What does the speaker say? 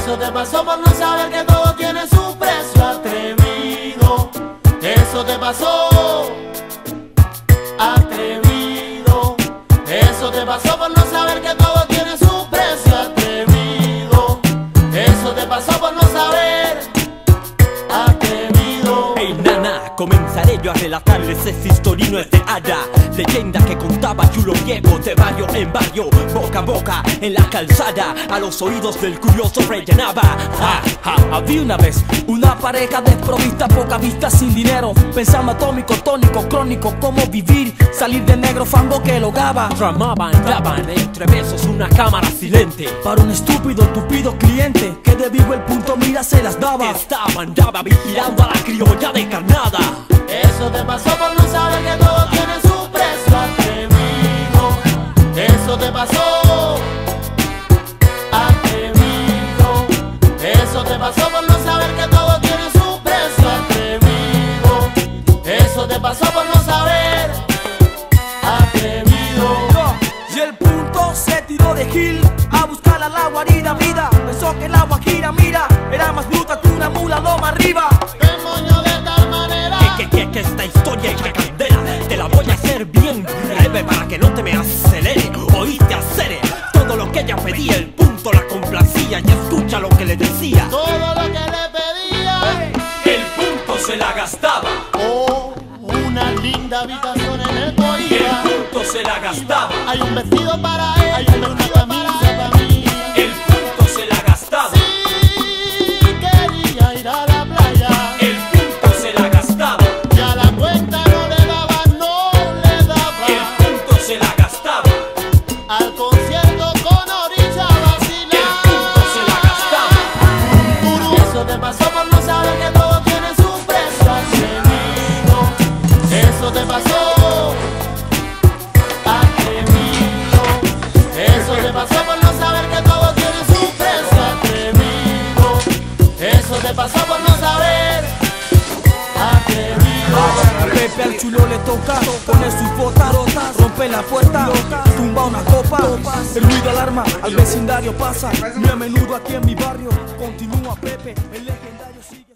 Eso te pasó por no saber que todo tiene su precio atrevido. Eso te pasó atrevido. Eso te pasó por no saber que todo Comenzaré yo a relatarles ese historino es de haya Leyenda que contaba Yulo Diego de barrio en barrio Boca a boca, en la calzada A los oídos del curioso rellenaba Ja, ja, había una vez una pareja desprovista, poca vista, sin dinero. Pensando atómico, tónico, crónico, cómo vivir Salir de negro fango que logaba Tramaban, daban entre besos una cámara silente. Para un estúpido, tupido cliente Que de vivo el punto mira se las daba. Estaban, daba vigilando a la criolla de carnada pasó por no saber que todo tiene su precio atrevido. Eso te pasó por no saber atrevido. Y el punto se tiró de Gil a buscar a la guarida vida. Pensó que el agua gira, mira, era más bruta que una mula loma arriba. ¿Qué moño de tal manera? Que, que, que esta historia es candela Te la voy a hacer bien breve para que no te me acelere Oíste acere Todo lo que ella pedía, el complacía Y escucha lo que le decía Todo lo que le pedía. El punto se la gastaba Oh, una linda habitación en el El Coiba. punto se la gastaba Hay un vestido para él, hay camisa al chulo le toca, pone sus botas, rompe la puerta, tumba una copa. El ruido alarma, al vecindario pasa. Muy a menudo aquí en mi barrio, continúa Pepe, el legendario.